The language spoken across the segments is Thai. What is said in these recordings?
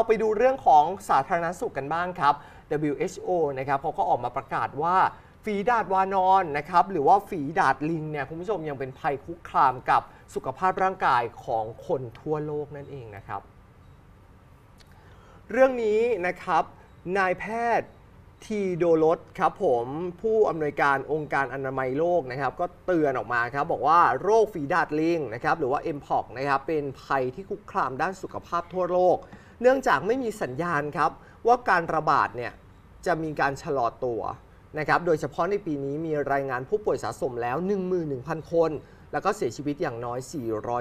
เราไปดูเรื่องของสาธารณสุขกันบ้างครับ WHO นะครับเขาก็ออกมาประกาศว่าฝีดาดวานอนนะครับหรือว่าฝีดาดลิงเนี่ยคุณผู้ชมยังเป็นภัยคุกคามกับสุขภาพร่างกายของคนทั่วโลกนั่นเองนะครับ เรื่องนี้นะครับนายแพทย์ ทีโดรสครับผมผู้อำนวยการองค์การอนามัยโลกนะครับก็เตือนออกมาครับบอกว่าโรคฝีดาดลิงนะครับหรือว่า m p o x นะครับเป็นภัยที่คุกคามด้านสุขภาพทั่วโลก เนื่องจากไม่มีสัญญาณครับว่าการระบาดเนี่ยจะมีการชะลอตัวนะครับโดยเฉพาะในปีนี้มีรายงานผู้ป่วยสะสมแล้ว 11,000 คน แล้วก็เสียชีวิตอย่างน้อย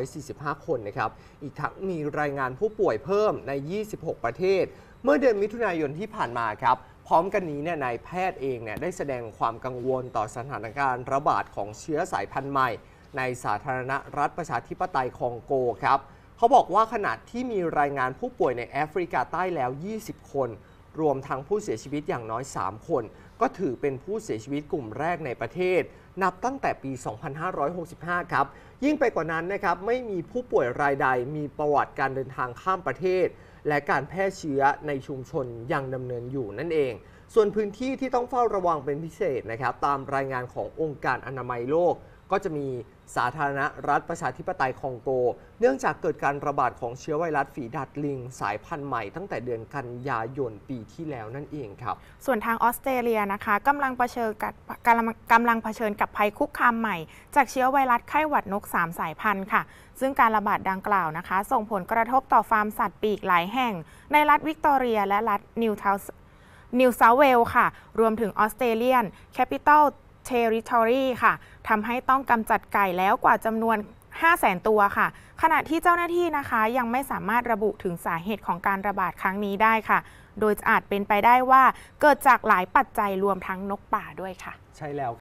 445 คนนะครับอีกทั้งมีรายงานผู้ป่วยเพิ่มใน 26 ประเทศ เมื่อเดือนมิถุนายนที่ผ่านมาครับ พร้อมกันนี้เนี่ยนายแพทย์เองเนี่ยได้แสดงความกังวลต่อสถานการณ์ระบาดของเชื้อสายพันธุ์ใหม่ ในสาธารณรัฐประชาธิปไตยคองโกครับเขาบอกว่าขณะที่มีรายงานผู้ป่วยในแอฟริกาใต้แล้ว 20 คน รวมทั้งผู้เสียชีวิตอย่างน้อย 3 คน ก็ถือเป็นผู้เสียชีวิตกลุ่มแรกในประเทศ นับตั้งแต่ปี 2565 ครับ ยิ่งไปกว่านั้นนะครับไม่มีผู้ป่วยรายใดมีประวัติการเดินทางข้ามประเทศ และการแพร่เชื้อในชุมชนยังดำเนินอยู่นั่นเอง ส่วนพื้นที่ที่ต้องเฝ้าระวังเป็นพิเศษนะครับ ตามรายงานขององค์การอนามัยโลก ก็จะมีสาธารณรัฐประชาธิปไตยคองโก เนื่องจากเกิดการระบาดของเชื้อไวรัสฝีดาษลิง สายพันธุ์ใหม่ตั้งแต่เดือนกันยายนปีที่แล้วนั่นเองครับ ส่วนทางออสเตรเลียนะคะกำลังเผชิญกับกำลังกำลังเผชิญกับภัยคุกคามใหม่ จากเชื้อไวรัสไข้หวัดนก 3 สายพันธุ์ค่ะ ซึ่งการระบาดดังกล่าวนะคะ ส่งผลกระทบต่อฟาร์มสัตว์ปีกหลายแห่ง ในรัฐวิกตอเรียและรัฐนิวเซาท์นิวเซาท์เวลส์ค่ะ รวมถึง Australian Capital Territory ค่ะทำให้ต้องกำจัดไก่แล้วกว่าจำนวน 500,000 ตัวค่ะ ขณะที่เจ้าหน้าที่นะคะยังไม่สามารถระบุถึงสาเหตุของการระบาดครั้งนี้ได้ค่ะ โดยอาจเป็นไปได้ว่าเกิดจากหลายปัจจัยรวมทั้งนกป่าด้วยค่ะ ใช่แล้ว